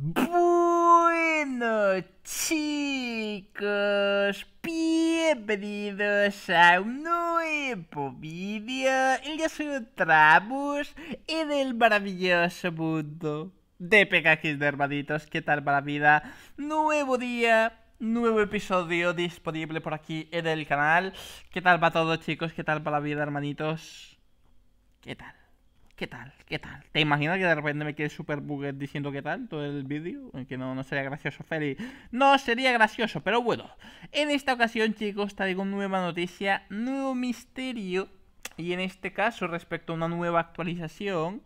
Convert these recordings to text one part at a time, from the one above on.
Bueno, chicos, bienvenidos a un nuevo vídeo. El día soy Trabus en el maravilloso mundo de PKX de hermanitos. ¿Qué tal para la vida? Nuevo día, nuevo episodio disponible por aquí en el canal. ¿Qué tal va todo, chicos? ¿Qué tal para la vida, hermanitos? ¿Qué tal? ¿Qué tal? ¿Qué tal? ¿Te imaginas que de repente me quede super buget diciendo qué tal todo el vídeo? Que no, no sería gracioso, Feli. No sería gracioso, pero bueno. En esta ocasión, chicos, traigo nueva noticia, nuevo misterio. Y en este caso, respecto a una nueva actualización.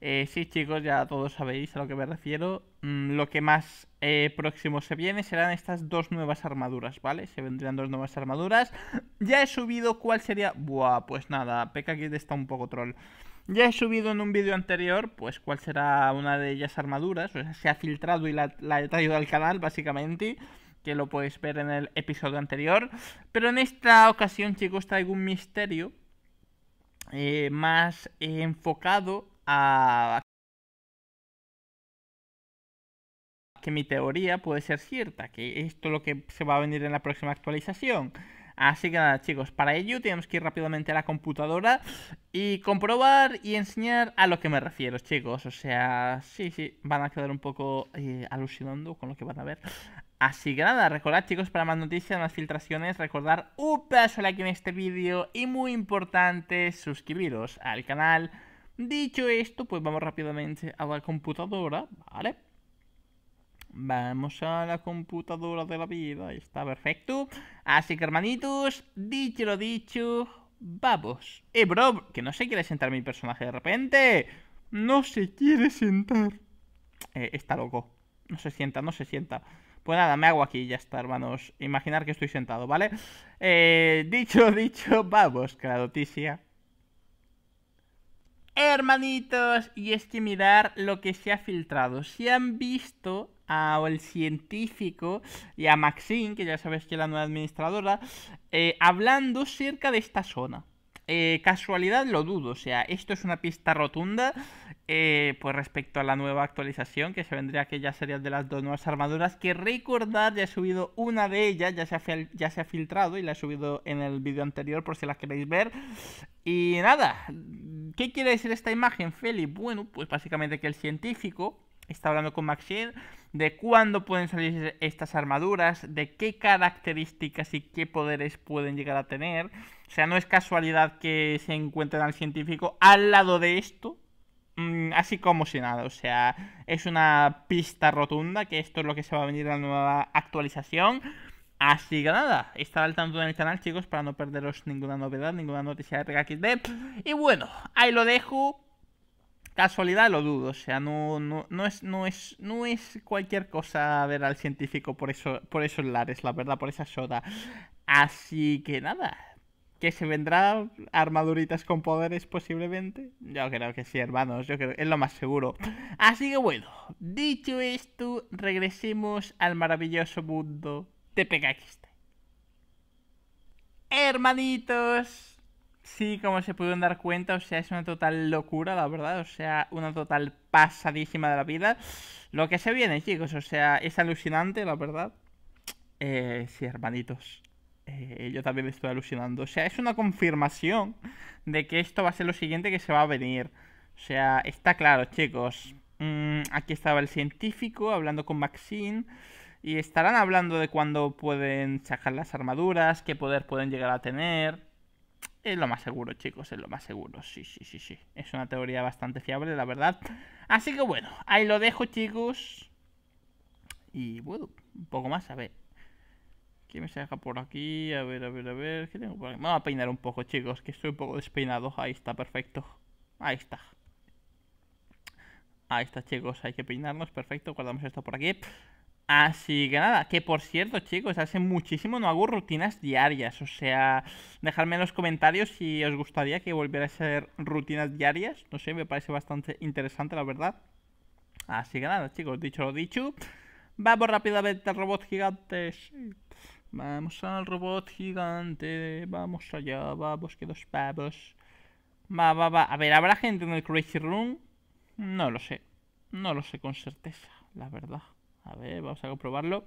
Eh, sí, chicos, ya todos sabéis a lo que me refiero. Mm, lo que más eh, próximo se viene serán estas dos nuevas armaduras, ¿vale? Se vendrían dos nuevas armaduras. Ya he subido cuál sería... Buah, pues nada, PKKid está un poco troll. Ya he subido en un vídeo anterior, pues cuál será una de ellas armaduras, o sea, se ha filtrado y la, he traído al canal, básicamente, que lo puedes ver en el episodio anterior. Pero en esta ocasión, chicos, traigo un misterio eh, más enfocado a que mi teoría puede ser cierta, que esto es lo que se va a venir en la próxima actualización. Así que nada, chicos, para ello tenemos que ir rápidamente a la computadora y comprobar y enseñar a lo que me refiero, chicos. O sea, sí, sí, van a quedar un poco eh, alucinando con lo que van a ver. Así que nada, recordad chicos, para más noticias, más filtraciones, recordar un pedazo de like en este vídeo y muy importante, suscribiros al canal. Dicho esto, pues vamos rápidamente a la computadora, ¿vale? Vamos a la computadora de la vida. Está perfecto. Así que, hermanitos, dicho lo dicho, vamos. Eh, bro, que no se quiere sentar mi personaje de repente. No se quiere sentar. Eh, está loco. No se sienta, no se sienta. Pues nada, me hago aquí ya está, hermanos. Imaginar que estoy sentado, ¿vale? Eh, dicho, dicho, vamos con la noticia. Hermanitos, y es que mirar lo que se ha filtrado. Si han visto al científico y a Maxine, que ya sabes que es la nueva administradora, eh, hablando acerca de esta zona. Eh, casualidad lo dudo, o sea, esto es una pista rotunda, eh, pues respecto a la nueva actualización, que se vendría que ya serían de las dos nuevas armaduras, que recordad, ya he subido una de ellas, ya se ha, ya se ha filtrado y la he subido en el vídeo anterior por si la queréis ver. Y nada, ¿qué quiere decir esta imagen, Feli? Bueno, pues básicamente que el científico está hablando con Maxine de cuándo pueden salir estas armaduras, de qué características y qué poderes pueden llegar a tener. O sea, no es casualidad que se encuentren al científico al lado de esto, mm, así como si nada. O sea, es una pista rotunda que esto es lo que se va a venir en la nueva actualización. Así que nada, estar al tanto en el canal, chicos, para no perderos ninguna novedad, ninguna noticia de PKXD. Y bueno, ahí lo dejo. Casualidad lo dudo, o sea, no, no, no, es, no, es, no es cualquier cosa ver al científico por, eso, por esos lares, la verdad, por esa soda. Así que nada, que se vendrá armaduritas con poderes posiblemente. Yo creo que sí, hermanos, yo creo que es lo más seguro. Así que bueno, dicho esto, regresemos al maravilloso mundo de PKXT. Hermanitos, Sí, como se pudieron dar cuenta, o sea, es una total locura, la verdad, o sea, una total pasadísima de la vida. Lo que se viene, chicos, o sea, es alucinante, la verdad. Eh, sí, hermanitos. Eh, yo también estoy alucinando. O sea, es una confirmación de que esto va a ser lo siguiente que se va a venir. O sea, está claro, chicos. Mm, aquí estaba el científico hablando con Maxine. Y estarán hablando de cuándo pueden sacar las armaduras, qué poder pueden llegar a tener. Es lo más seguro, chicos, es lo más seguro. Sí, sí, sí, sí. Es una teoría bastante fiable, la verdad. Así que bueno, ahí lo dejo, chicos. Y bueno, un poco más, a ver. ¿Qué me saca por aquí? A ver, a ver, a ver. ¿Qué tengo por aquí? Me voy a peinar un poco, chicos, que estoy un poco despeinado. Ahí está, perfecto. Ahí está. Ahí está, chicos. Hay que peinarnos. Perfecto. Guardamos esto por aquí. Así que nada, que por cierto chicos, hace muchísimo no hago rutinas diarias, o sea, dejadme en los comentarios si os gustaría que volviera a ser rutinas diarias, no sé, me parece bastante interesante la verdad. Así que nada chicos, dicho lo dicho, vamos rápidamente al robot gigante, vamos al robot gigante, vamos allá, vamos que dos pavos. Va, va, va, a ver, ¿habrá gente en el Crazy Room? No lo sé, no lo sé con certeza. la verdad. A ver, vamos a comprobarlo.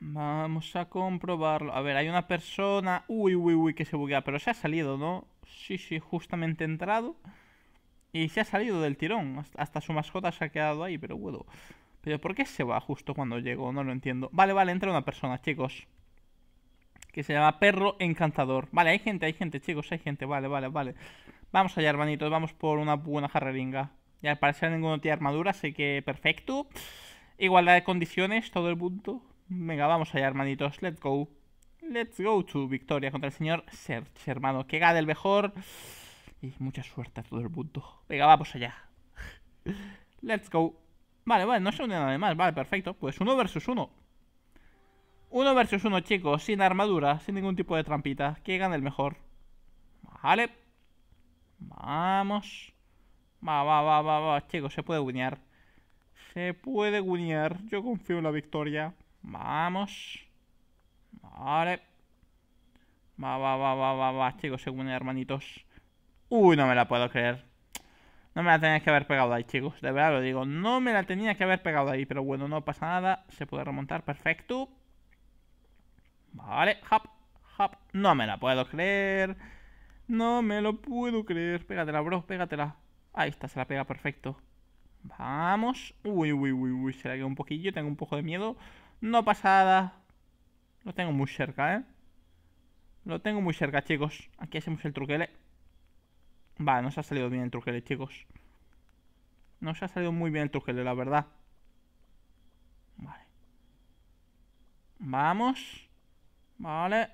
Vamos a comprobarlo. A ver, hay una persona... Uy, uy, uy, que se buguea. Pero se ha salido, ¿no? Sí, sí, justamente entrado. Y se ha salido del tirón. Hasta su mascota se ha quedado ahí, pero bueno. Pero ¿por qué se va justo cuando llego? No lo entiendo. Vale, vale, entra una persona, chicos. Que se llama Perro Encantador. Vale, hay gente, hay gente, chicos, hay gente. Vale, vale, vale. Vamos allá, hermanitos. Vamos por una buena jarreringa. Y al parecer ninguno tiene armadura, así que perfecto. Igualdad de condiciones, todo el mundo. Venga, vamos allá, hermanitos. Let's go. Let's go to victoria contra el señor Serge, hermano. Que gane el mejor. Y mucha suerte a todo el mundo. Venga, vamos allá. Let's go. Vale, vale, no se une nada más. Vale, perfecto. Pues uno versus uno. Uno versus uno, chicos. Sin armadura, sin ningún tipo de trampita. Que gane el mejor. Vale. Vamos. Va, va, va, va, va. Chicos, se puede guiñar. Se puede guiñar. Yo confío en la victoria. Vamos. Vale. Va, va, va, va, va. Chicos, se guiña, hermanitos. Uy, no me la puedo creer. No me la tenía que haber pegado ahí, chicos. De verdad lo digo. No me la tenía que haber pegado ahí. Pero bueno, no pasa nada. Se puede remontar. Perfecto. Vale. Hop. Hop. No me la puedo creer. No me lo puedo creer. Pégatela, bro. Pégatela. Ahí está. Se la pega perfecto. Vamos. Uy, uy, uy, uy. Se la queda un poquillo. Tengo un poco de miedo. No pasa nada. Lo tengo muy cerca, ¿eh? Lo tengo muy cerca, chicos. Aquí hacemos el truquele. Vale, nos ha salido bien el truquele, chicos. Nos ha salido muy bien el truquele, la verdad. Vale. Vamos. Vale.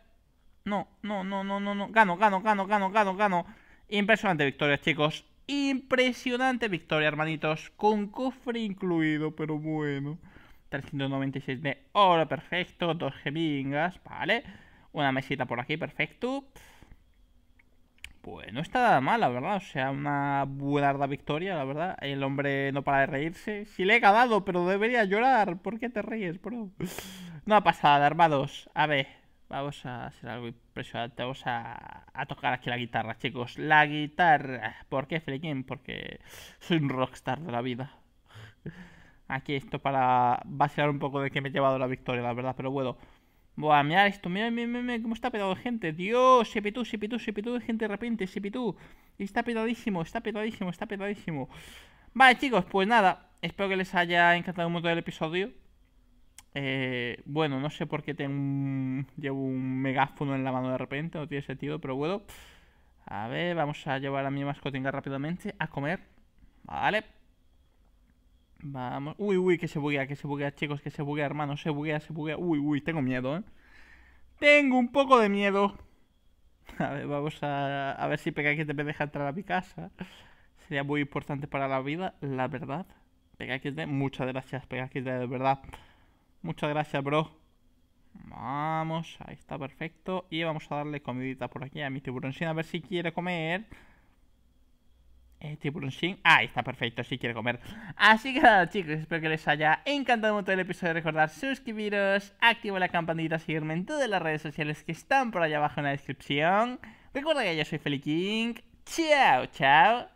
No, no, no, no, no, no. Gano, gano, gano, gano, gano, gano. Impresionante victoria, chicos. Impresionante victoria, hermanitos. Con cofre incluido, pero bueno. 396 de oro, perfecto. Dos gemingas, vale. Una mesita por aquí, perfecto. Pues no está nada mal, la verdad. O sea, una buena victoria, la verdad. El hombre no para de reírse. Sí le he ganado, pero debería llorar. ¿Por qué te ríes, bro? No ha pasado, hermanos. A ver, vamos a hacer algo impresionante. Vamos a, tocar aquí la guitarra, chicos. La guitarra. ¿Por qué, Flequín? Porque soy un rockstar de la vida. Aquí esto para vacilar un poco de que me he llevado la victoria, la verdad. Pero bueno. Buah, mira esto, mira, mira, mira, cómo está pedado de gente. Dios, se petó, se petó, se petó de gente de repente, se petó. Está pedadísimo, está pedadísimo, está pedadísimo. Vale, chicos, pues nada. Espero que les haya encantado mucho el episodio. Eh, bueno, no sé por qué tengo un... llevo un megáfono en la mano de repente, no tiene sentido, pero bueno. A ver, vamos a llevar a mi mascotinga rápidamente a comer. Vale. Vamos. Uy, uy, que se buguea, que se buguea, chicos, que se buguea, hermano. Se buguea, se buguea. Uy, uy, tengo miedo, ¿eh? Tengo un poco de miedo. A ver, vamos a, a ver si me deja entrar a mi casa. Sería muy importante para la vida, la verdad. de muchas gracias, de de verdad. Muchas gracias, bro. Vamos, ahí está perfecto. Y vamos a darle comidita por aquí a mi tiburón a ver si quiere comer. Eh, tiburón Ah, está perfecto, si quiere comer. Así que nada, chicos, espero que les haya encantado mucho el episodio. Recordar suscribiros, activar la campanita, seguirme en todas las redes sociales que están por allá abajo en la descripción. Recuerda que yo soy Feliking. Chao, chao.